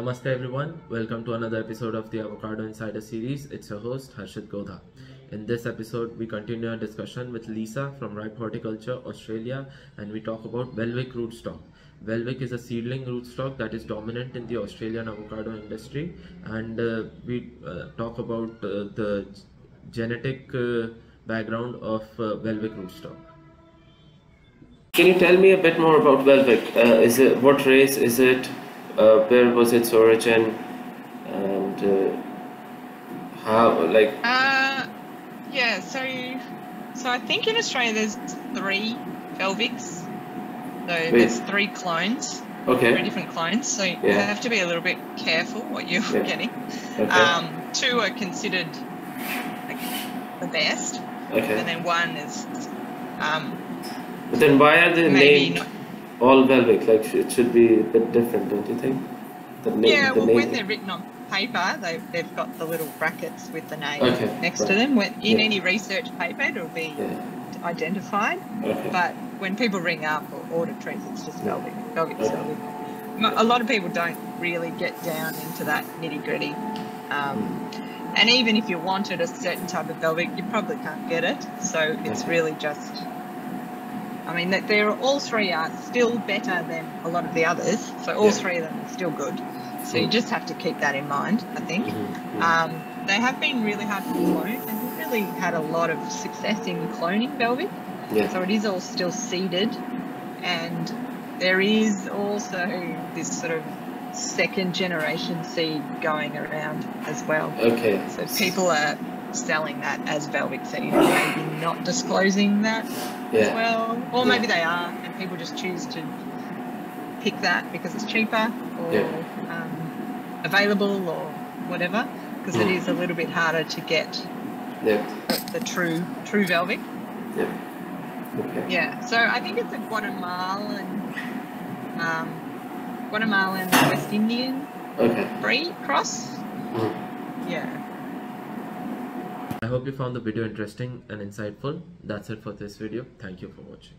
Namaste everyone, welcome to another episode of the Avocado Insider series. It's your host Harshit Godha. In this episode, we continue our discussion with Lisa from Ripe Horticulture, Australia, and we talk about Velvick rootstock. Velvick is a seedling rootstock that is dominant in the Australian avocado industry, and uh, we uh, talk about uh, the genetic uh, background of uh, Velvick rootstock. Can you tell me a bit more about Velvick? Uh, is it what race is it? Uh, where was its origin? And uh, how, like, Uh, yeah, so so I think in Australia there's three Velvicks. So there's three clones, three different clones. So you have to be a little bit careful what you're Yeah. getting. okay, Um, two are considered like, the best, and then one is um, But then why are they named. All Velvick? Like, it should be a bit different, don't you think? The name, Yeah, well, name. when they're written on paper, they, they've got the little brackets with the name Okay, next to them. When, in Yeah. any research paper, it'll be Yeah, identified. okay. But when people ring up or order trees, it's just Velvick. Velvick Okay. Velvick. A lot of people don't really get down into that nitty gritty. Um, and even if you wanted a certain type of Velvick, you probably can't get it. So it's really just. I mean, that they're all three are still better than a lot of the others. So all Yeah. three of them are still good. So you Mm. just have to keep that in mind. I think. Mhm, mhm. Um, they have been really hard to clone, and we've really had a lot of success in cloning Velvick. Yeah, So it is all still seeded, and there is also this sort of second generation seed going around as well. okay. So people are selling that as Velvick seed, maybe not disclosing that as well, or Yeah. maybe they are, and people just choose to pick that because it's cheaper or Yeah. um, available or whatever. Because it Mm. is a little bit harder to get yeah, the, the true true Velvick. yeah. Okay. Yeah, so I think it's a Guatemalan, um, Guatemalan West Indian Okay. breed cross. Mm. I hope you found the video interesting and insightful. That's it for this video. Thank you for watching.